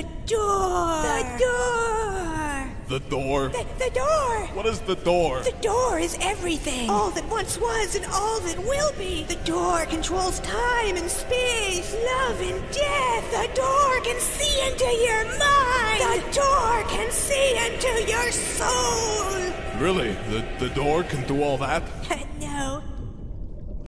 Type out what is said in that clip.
The door. The door. The door? The, the door. What is the door? The door is everything. All that once was and all that will be. The door controls time and space, love and death. The door can see into your mind. The door can see into your soul. Really? The, the door can do all that? no,